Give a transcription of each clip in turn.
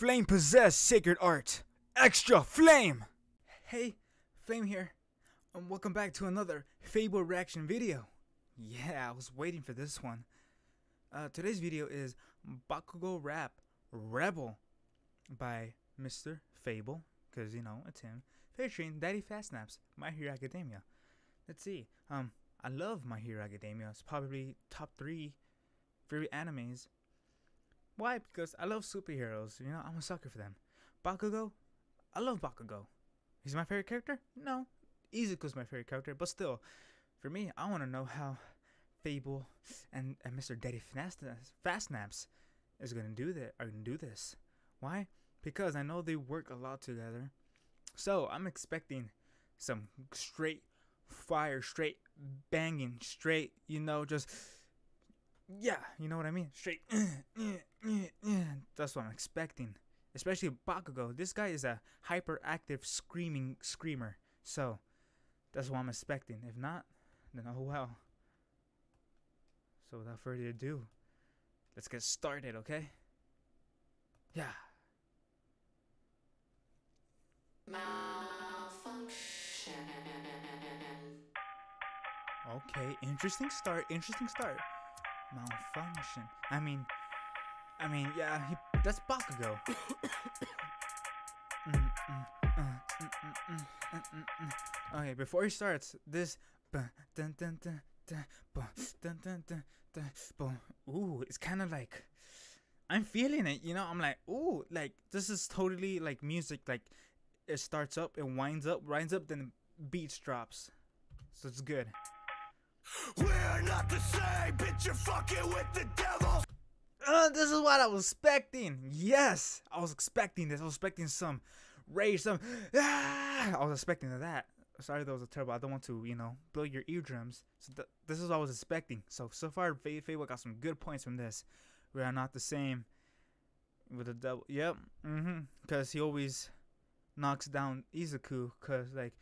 Flame possess sacred art. Extra flame! Hey, Flame here. And welcome back to another FabvL reaction video. Yeah, I was waiting for this one. Uh, today's video is Bakugo Rap Rebel by Mr. FabvL, because you know it's him, featuring Daddyphatsnaps, My Hero Academia. Let's see. Um, I love My Hero Academia. It's probably top three favorite animes. Why? Because I love superheroes. You know, I'm a sucker for them. Bakugo, I love Bakugo. He's my favorite character? No. Izuku's my favorite character, but still, for me, I want to know how FabvL and, and Mr. Daddy Fast, Fast is gonna do that. Are gonna do this? Why? Because I know they work a lot together. So I'm expecting some straight fire, straight banging, straight, you know, just yeah, you know what I mean? Straight. That's what I'm expecting. Especially Bakugo. This guy is a hyperactive screaming screamer. So that's what I'm expecting. If not, then oh well. So without further ado, let's get started, okay? Yeah. Okay, interesting start. Interesting start. Malfunction. I mean, I mean, yeah, he, that's Bakugo. Mm, mm, uh, mm, mm, okay, before he starts, this. Ooh, it's kind of like. I'm feeling it, you know? I'm like, ooh, like, this is totally like music. Like, it starts up, it winds up, winds up, then beats drops. So it's good. We're not the same, bitch. You're fucking with the devil. Uh, this is what I was expecting. Yes, I was expecting this. I was expecting some rage, some. Ah, I was expecting that. Sorry, that was a terrible. I don't want to, you know, blow your eardrums. So th- this is what I was expecting. So so far, Fade FabvL got some good points from this. We are not the same with the devil. Yep. Mm-hmm. Because he always knocks down Izuku. Cause like,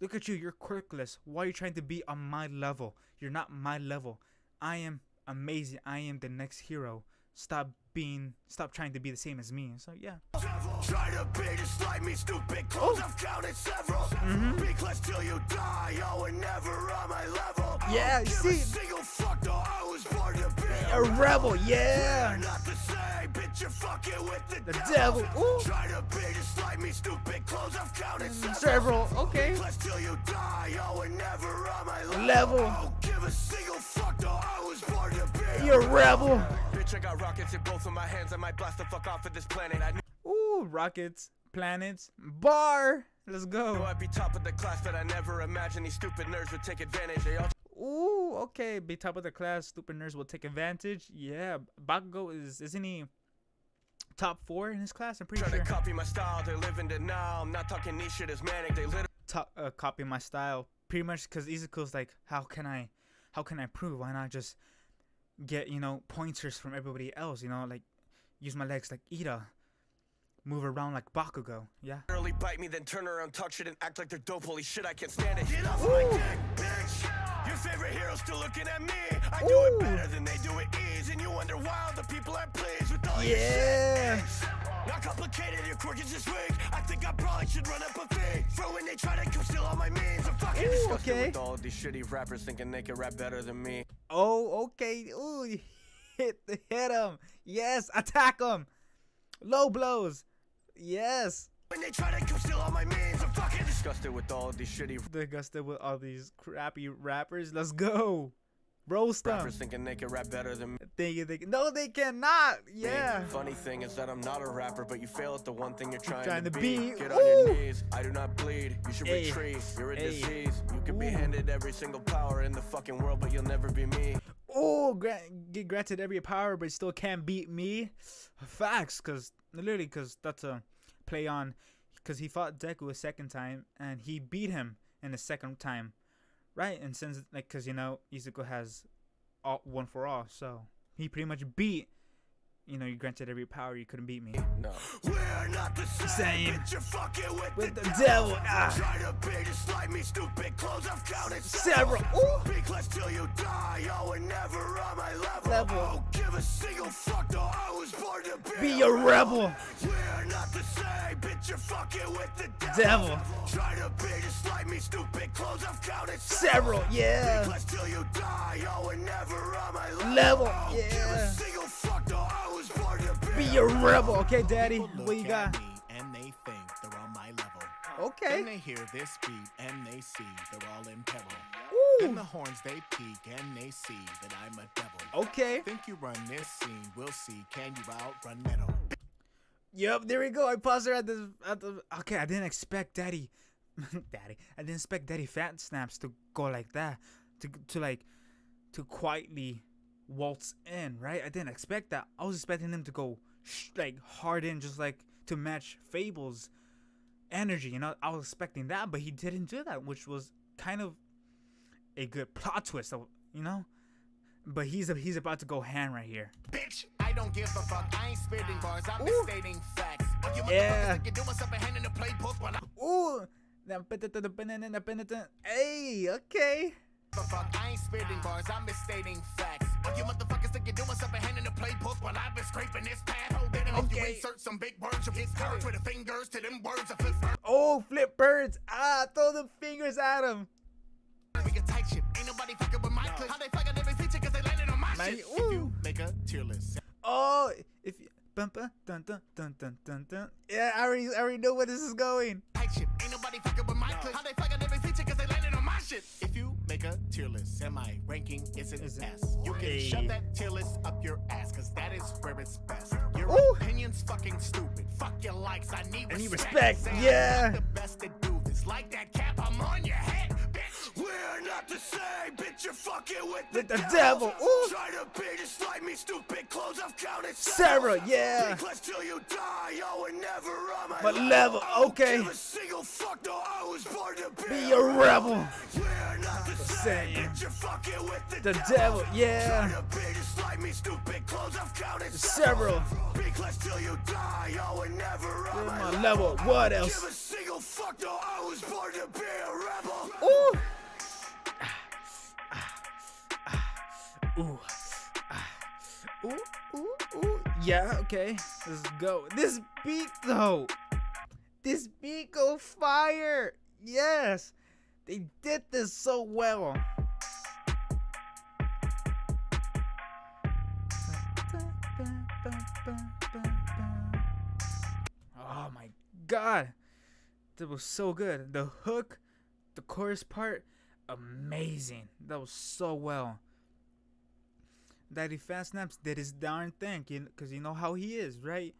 look at you. You're quirkless. Why are you trying to be on my level? You're not my level. I am amazing. I am the next hero. Stop being, stop trying to be the same as me. So yeah. Try to be just like me, stupid clothes. Oh. I've counted several. Mm-hmm. Be close till you die. Oh, and never on my level. Yeah, I don't you give see- a fuck. though I was born to be A rebel, yeah. You're fucking with the, The devil, ooh. Try to be just like me, stupid clothes. I've counted mm, several. Several, okay. Be close till you die. Oh, and never on my level. Level. I don't give a single fuck. though I was born to be You're a rebel. Bitch, I got rockets in both of my hands. I might blast the fuck off of this planet. I Ooh, rockets, planets, bar. Let's go. I'd be top of the class, but I never imagined these stupid nerds would take advantage. They all Ooh, okay. Be top of the class. Stupid nerds will take advantage. Yeah, Bakugo is isn't he top four in his class? I'm pretty try sure. to copy my style. They live in denial. I'm not talking niche shit is manic. They literally top, uh, copy my style pretty much because Izuku's like, how can I, how can I prove? Why not just get you know pointers from everybody else? You know, like use my legs like Iida, move around like Bakugo. Yeah. literally bite me, then turn around, touch it, and act like they're dope. Holy shit, I can't stand it. Get off my dick, bitch! Your favorite hero's still looking at me. I do it better than they do it ease, and you wonder why all the people are pleased with all Yeah. your shit. Not complicated, your quirk is just weak. I think I probably should run up a fee. For when they try to come steal all my means, I'm fucking Ooh, disgusted. okay. With all these shitty rappers thinking they can rap better than me. Oh, okay. Ooh, hit the hit him. Yes, attack him. Low blows. Yes. When they try to come steal all my means, I'm fucking disgusted. Disgusted with all these shitty Disgusted with all these crappy rappers. Let's go. Roast them. rappers thinking they can rap better than me. They, they, no, they cannot. Yeah. Funny thing is that I'm not a rapper, but you fail at the one thing you're trying, Trying to, to be. be. Get on your knees. I do not bleed. You should Hey. retreat. You're a Hey. disease. You can be handed every single power in the fucking world, but you'll never be me. Oh, grant, get granted every power, but still can't beat me. Facts, cause literally, cause that's a play on, cause he fought Deku a second time and he beat him in the second time, right? And since like, cause you know Izuku has all one for all, so he pretty much beat. You know, you granted every power, you couldn't beat me. No. We're not the same. Same. Bitch, you're fucking with, With the, the devil, ah. Try to be just like me, stupid clothes. I've counted Several. Ooh. Be close till you die. Oh, and never on my level. Level. I don't give a single fuck. Though I was born to be, Be a rebel. We're bitch, you're fucking with the Devil. devil. Try to be just like me, stupid clothes. I've counted Several, yeah. Reckless till you die, oh, and never on my level. Level, I give yeah. a single fuck, though I was born to be, Be a rebel, okay, Daddy. People What you got? at me and they think they're on my level. Okay. Then they hear this beat and they see they're all in peril. Ooh. Then the horns they peak and they see that I'm a devil. Okay. Think you run this scene? We'll see. Can you outrun metal? Yep, there we go. I paused her at the at the. Okay, I didn't expect Daddy, Daddy. I didn't expect Daddyphatsnaps to go like that, to to like, to quietly waltz in. Right? I didn't expect that. I was expecting him to go like hard in, just like to match FabvL's energy. You know, I was expecting that, but he didn't do that, which was kind of a good plot twist. You know, but he's he's about to go hand right here. Bitch, I don't give a fuck. I ain't spitting bars. I'm Ooh. stating facts. Yeah. motherfuckers think you're doing something hand in the playbook while I Ooh. That penitent- the penitent- the penitent. Hey, okay. I ain't spitting bars. I'm just stating facts. All you motherfuckers think you're doing something hand in the playbook while I've been scraping this pad. Hold it if you Okay. insert some big words, you hit courage with the fingers to them words. I flip Oh, flip birds. Ah, throw the fingers at him. We get tight shit. Ain't nobody fucking with my clip. How they fucking every feature cause they landed on my shit. ooh. If you make a tier list. Oh, if you. Bum, bum, dun, dun, dun, dun, dun, dun. Yeah, I already, I already know where this is going. Shit. Ain't nobody fucking with my clip. How they fucking every feature cause they landed on my shit. If you make a tier list semi ranking is an Is S, you can Hey. shove that tier list up your ass cause that is where it's best. Your Ooh. opinion's fucking stupid. Fuck your likes. I need I need respect. respect, yeah. With the, the devil, ooh. Try to be just like me, stupid clothes. I've counted Several, yeah. Till you die, oh, and never on my But level. level, okay. give a single fuck, though I was born to be, Be a rebel. We're not the same, Same. bitch, you're fucking with the, The devil, yeah. Try to be just like me, stupid clothes. I've counted Several. Reckless till you die, oh, and never on my, my level. What Give else? a single fuck, though I was born to be a rebel. Ooh. Ooh. Ah. Ooh, ooh, ooh. Yeah, okay. Let's go. This beat though. This beat go fire. Yes. They did this so well. Oh my god. That was so good. The hook, the chorus part, amazing. That was so well. Daddyphatsnaps did his darn thing, because you know how he is, right?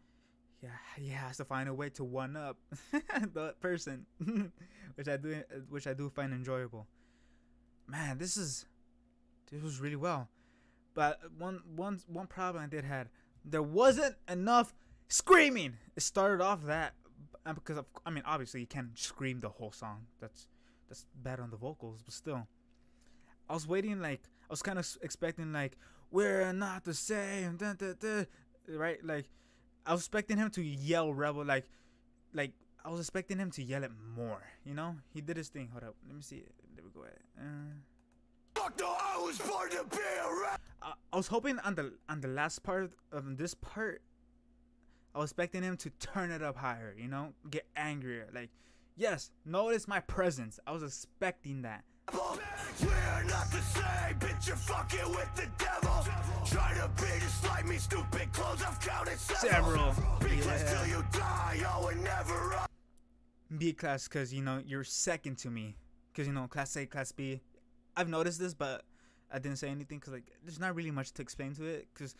Yeah, he has to find a way to one up the person, which I do, which I do find enjoyable. Man, this is, this was really well, but one one one problem I did had, there wasn't enough screaming. It started off that, uh, because of, I mean, obviously you can't scream the whole song. That's that's bad on the vocals, but still. I was waiting like I was kind of expecting like we're not the same, dun, dun, dun, right? Like I was expecting him to yell rebel, like like I was expecting him to yell it more. You know, he did his thing. Hold up, let me see. Let me go. Uh, Fuck no, I was born to be a rebel. I, I was hoping on the on the last part of this part, I was expecting him to turn it up higher. You know, get angrier. Like, yes, notice my presence. I was expecting that. We're not the same, bitch, you're fucking with the devil. Try to be just like me, stupid clothes. I've counted several. Several. Because Yeah. till you die, oh, and never. B class because you know you're second to me because you know class A class B I've noticed this but I didn't say anything because like there's not really much to explain to it because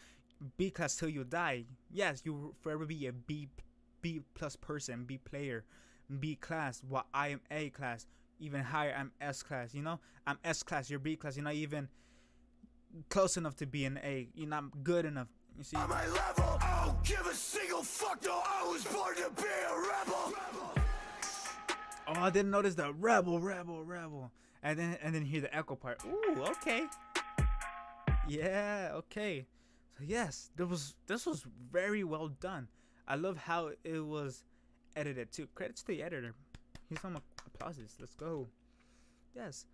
B class till you die yes you will forever be a B B plus person B player B class while I am A class even higher I'm S class you know I'm S class you're B class you're not even close enough to be an A you're not good enough you see On my level. I don't give a single fuck, though I was born to be a rebel. Oh, I didn't notice the rebel, rebel, rebel, and then and then hear the echo part. Ooh, okay. Yeah, okay. So yes, there was this was very well done. I love how it was edited too. Credits to the editor. Here's some applauses. Let's go. Yes,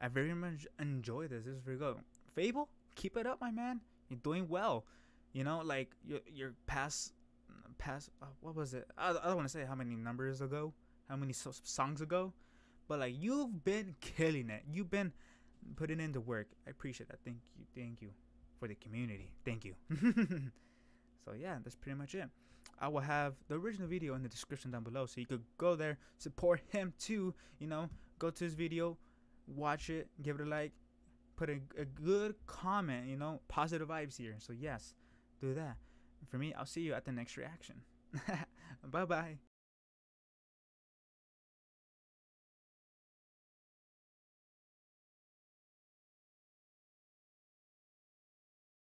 I very much enjoy this. This is very good. FabvL, keep it up, my man. You're doing well. You know, like your your past past uh, what was it? I, I don't want to say how many numbers ago, how many so- songs ago, but like you've been killing it. You've been putting in the work. I appreciate that. Thank you. Thank you for the community. Thank you. so yeah, that's pretty much it. I will have the original video in the description down below, so you could go there, support him too. You know, go to his video, watch it, give it a like, put a, a good comment. You know, positive vibes here. So yes, do that. For me, I'll see you at the next reaction. bye bye.